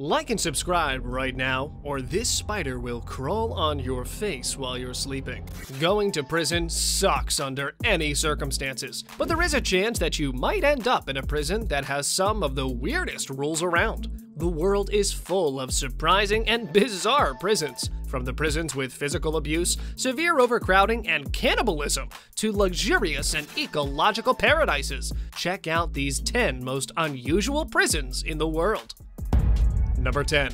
Like and subscribe right now, or this spider will crawl on your face while you're sleeping. Going to prison sucks under any circumstances, but there is a chance that you might end up in a prison that has some of the weirdest rules around. The world is full of surprising and bizarre prisons, from the prisons with physical abuse, severe overcrowding, and cannibalism, to luxurious and ecological paradises. Check out these 10 most unusual prisons in the world. Number 10.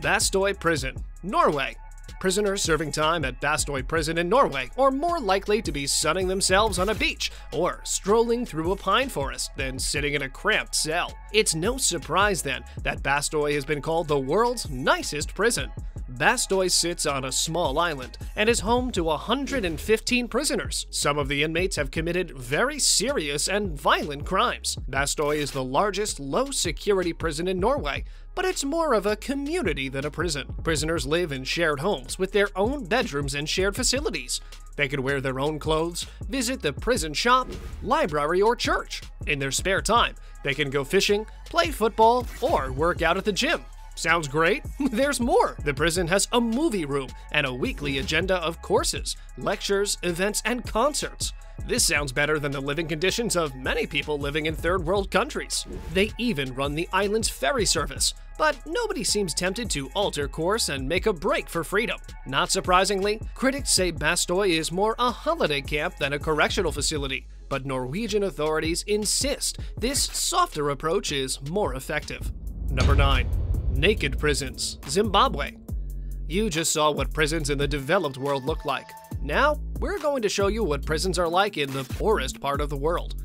Bastøy Prison, Norway. Prisoners serving time at Bastoy Prison in Norway are more likely to be sunning themselves on a beach or strolling through a pine forest than sitting in a cramped cell. It's no surprise then that Bastoy has been called the world's nicest prison. Bastoy sits on a small island and is home to 115 prisoners. Some of the inmates have committed very serious and violent crimes. Bastoy is the largest low security prison in Norway, but it's more of a community than a prison. Prisoners live in shared homes with their own bedrooms and shared facilities. They can wear their own clothes, visit the prison shop, library, or church. In their spare time, they can go fishing, play football, or work out at the gym. Sounds great? There's more! The prison has a movie room and a weekly agenda of courses, lectures, events, and concerts. This sounds better than the living conditions of many people living in third world countries. They even run the island's ferry service, but nobody seems tempted to alter course and make a break for freedom. Not surprisingly, critics say Bastoy is more a holiday camp than a correctional facility, but Norwegian authorities insist this softer approach is more effective. Number 9. Naked Prisons, Zimbabwe. You just saw what prisons in the developed world look like. Now, we're going to show you what prisons are like in the poorest part of the world.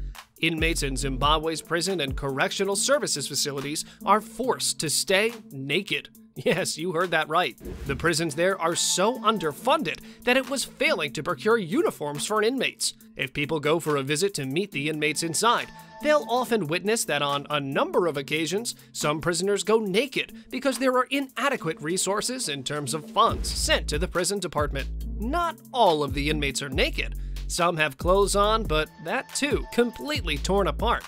Inmates in Zimbabwe's prison and correctional services facilities are forced to stay naked. Yes, you heard that right. The prisons there are so underfunded that it was failing to procure uniforms for inmates. If people go for a visit to meet the inmates inside, they'll often witness that on a number of occasions, some prisoners go naked because there are inadequate resources in terms of funds sent to the prison department. Not all of the inmates are naked. Some have clothes on, but that too completely torn apart.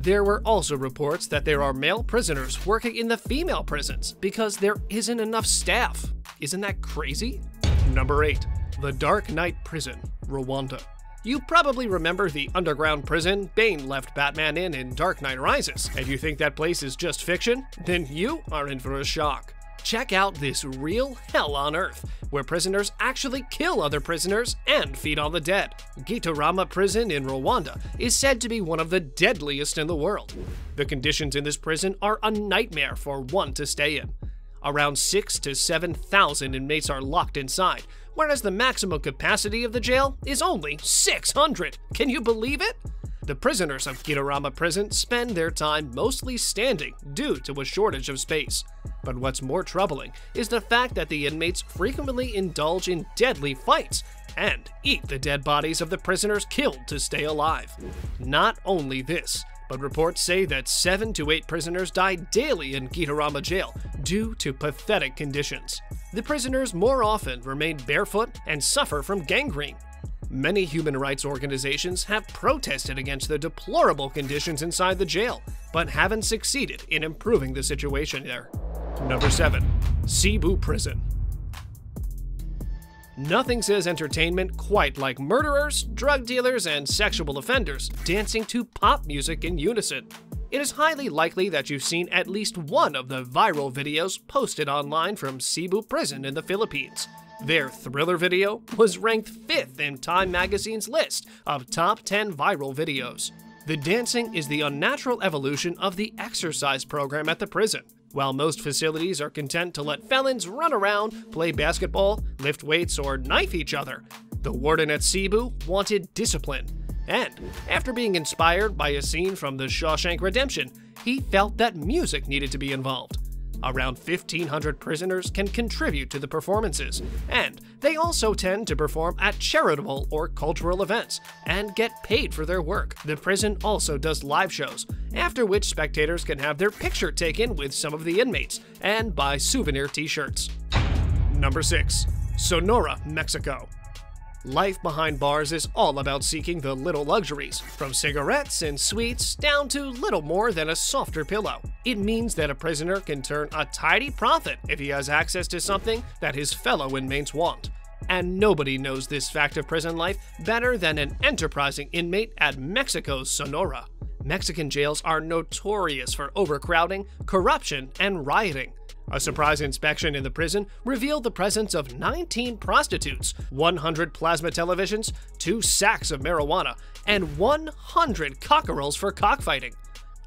There were also reports that there are male prisoners working in the female prisons because there isn't enough staff. Isn't that crazy? Number 8. The Dark Knight Prison, Rwanda. You probably remember the underground prison Bane left Batman in in Dark Knight Rises. If you think that place is just fiction, then you are in for a shock. Check out this real hell on earth, where prisoners actually kill other prisoners and feed on the dead. Gitarama Prison in Rwanda is said to be one of the deadliest in the world. The conditions in this prison are a nightmare for one to stay in. Around 6 to 7,000 inmates are locked inside, whereas the maximum capacity of the jail is only 600. Can you believe it? The prisoners of Gitarama Prison spend their time mostly standing due to a shortage of space. But what's more troubling is the fact that the inmates frequently indulge in deadly fights and eat the dead bodies of the prisoners killed to stay alive. Not only this, but reports say that 7 to 8 prisoners die daily in Gitarama jail due to pathetic conditions. The prisoners more often remain barefoot and suffer from gangrene, Many human rights organizations have protested against the deplorable conditions inside the jail, but haven't succeeded in improving the situation there. Number 7. Cebu Prison Nothing says entertainment quite like murderers, drug dealers, and sexual offenders dancing to pop music in unison. It is highly likely that you've seen at least one of the viral videos posted online from Cebu Prison in the Philippines. Their thriller video was ranked 5th in Time magazine's list of top 10 viral videos. The dancing is the unnatural evolution of the exercise program at the prison. While most facilities are content to let felons run around, play basketball, lift weights, or knife each other, the warden at Cebu wanted discipline. And after being inspired by a scene from The Shawshank Redemption, he felt that music needed to be involved. Around 1,500 prisoners can contribute to the performances, and they also tend to perform at charitable or cultural events and get paid for their work. The prison also does live shows, after which spectators can have their picture taken with some of the inmates and buy souvenir t shirts. Number 6. Sonora, Mexico. Life behind bars is all about seeking the little luxuries, from cigarettes and sweets down to little more than a softer pillow. It means that a prisoner can turn a tidy profit if he has access to something that his fellow inmates want. And nobody knows this fact of prison life better than an enterprising inmate at Mexico's Sonora. Mexican jails are notorious for overcrowding, corruption, and rioting. A surprise inspection in the prison revealed the presence of 19 prostitutes, 100 plasma televisions, two sacks of marijuana, and 100 cockerels for cockfighting.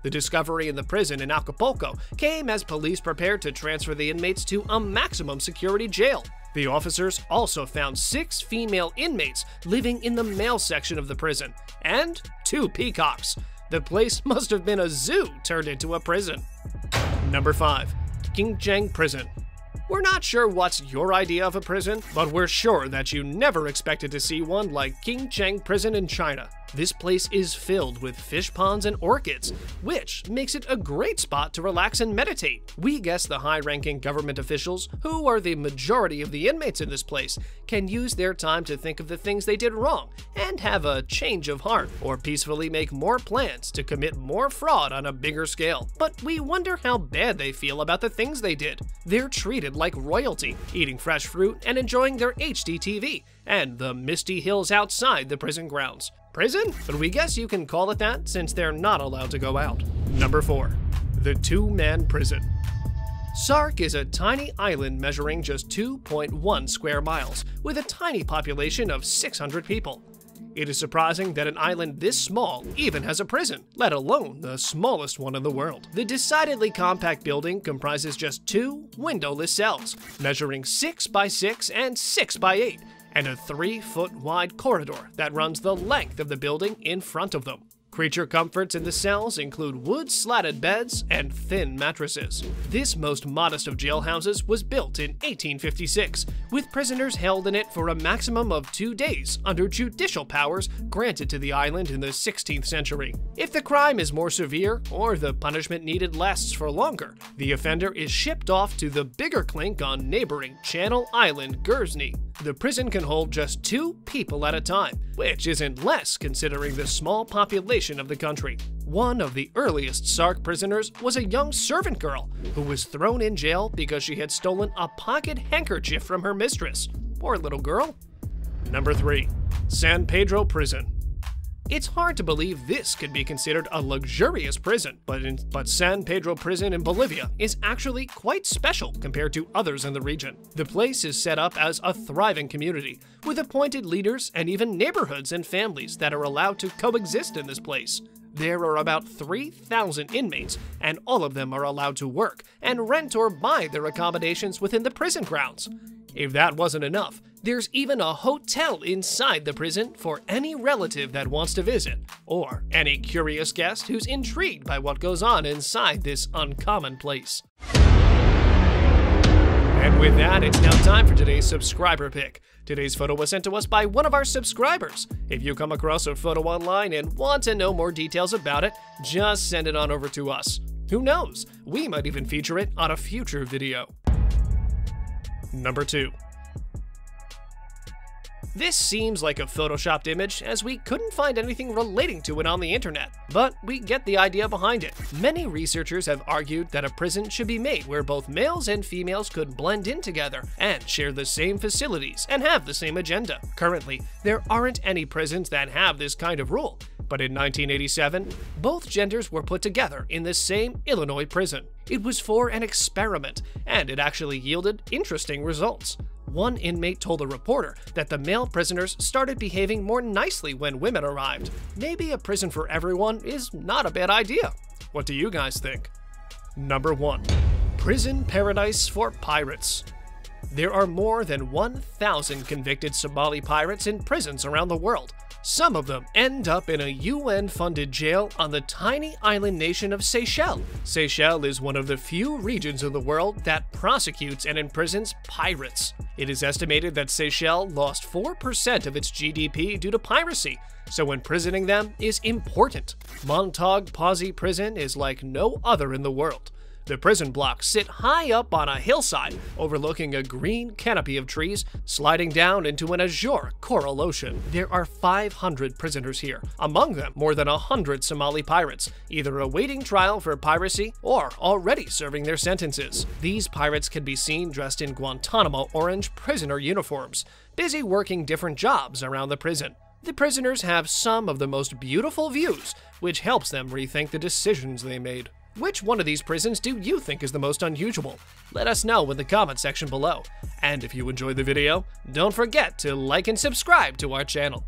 The discovery in the prison in Acapulco came as police prepared to transfer the inmates to a maximum security jail. The officers also found six female inmates living in the male section of the prison, and two peacocks. The place must have been a zoo turned into a prison. Number 5. Qingcheng Prison. We're not sure what's your idea of a prison, but we're sure that you never expected to see one like Qingcheng Prison in China. This place is filled with fish ponds and orchids, which makes it a great spot to relax and meditate. We guess the high ranking government officials, who are the majority of the inmates in this place, can use their time to think of the things they did wrong and have a change of heart, or peacefully make more plans to commit more fraud on a bigger scale. But we wonder how bad they feel about the things they did. They're treated like royalty, eating fresh fruit and enjoying their HD TV and the misty hills outside the prison grounds. Prison? But we guess you can call it that since they're not allowed to go out. Number 4. The Two Man Prison. Sark is a tiny island measuring just 2.1 square miles, with a tiny population of 600 people. It is surprising that an island this small even has a prison, let alone the smallest one in the world. The decidedly compact building comprises just two windowless cells, measuring 6 by 6 and 6 by 8, and a three foot wide corridor that runs the length of the building in front of them. Creature comforts in the cells include wood slatted beds and thin mattresses. This most modest of jailhouses was built in 1856, with prisoners held in it for a maximum of two days under judicial powers granted to the island in the 16th century. If the crime is more severe or the punishment needed lasts for longer, the offender is shipped off to the bigger clink on neighboring Channel Island, Guernsey. The prison can hold just two people at a time, which isn't less considering the small population of the country. One of the earliest Sark prisoners was a young servant girl who was thrown in jail because she had stolen a pocket handkerchief from her mistress. Poor little girl. Number 3. San Pedro Prison. It's hard to believe this could be considered a luxurious prison, but, in, but San Pedro Prison in Bolivia is actually quite special compared to others in the region. The place is set up as a thriving community, with appointed leaders and even neighborhoods and families that are allowed to coexist in this place. There are about 3,000 inmates, and all of them are allowed to work and rent or buy their accommodations within the prison grounds. If that wasn't enough, there's even a hotel inside the prison for any relative that wants to visit, or any curious guest who's intrigued by what goes on inside this uncommon place. And with that, it's now time for today's subscriber pick. Today's photo was sent to us by one of our subscribers. If you come across a photo online and want to know more details about it, just send it on over to us. Who knows? We might even feature it on a future video. Number 2. This seems like a photoshopped image as we couldn't find anything relating to it on the internet, but we get the idea behind it. Many researchers have argued that a prison should be made where both males and females could blend in together and share the same facilities and have the same agenda. Currently, there aren't any prisons that have this kind of rule, but in 1987, both genders were put together in the same Illinois prison. It was for an experiment, and it actually yielded interesting results. One inmate told a reporter that the male prisoners started behaving more nicely when women arrived. Maybe a prison for everyone is not a bad idea. What do you guys think? Number 1. Prison Paradise for Pirates There are more than 1,000 convicted Somali pirates in prisons around the world. Some of them end up in a UN funded jail on the tiny island nation of Seychelles. Seychelles is one of the few regions in the world that prosecutes and imprisons pirates. It is estimated that Seychelles lost 4% of its GDP due to piracy, so imprisoning them is important. Montagne Posée Prison is like no other in the world. The prison blocks sit high up on a hillside, overlooking a green canopy of trees, sliding down into an azure coral ocean. There are 500 prisoners here, among them more than 100 Somali pirates, either awaiting trial for piracy or already serving their sentences. These pirates can be seen dressed in Guantanamo orange prisoner uniforms, busy working different jobs around the prison. The prisoners have some of the most beautiful views, which helps them rethink the decisions they made. Which one of these prisons do you think is the most unusual? Let us know in the comment section below. And if you enjoyed the video, don't forget to like and subscribe to our channel.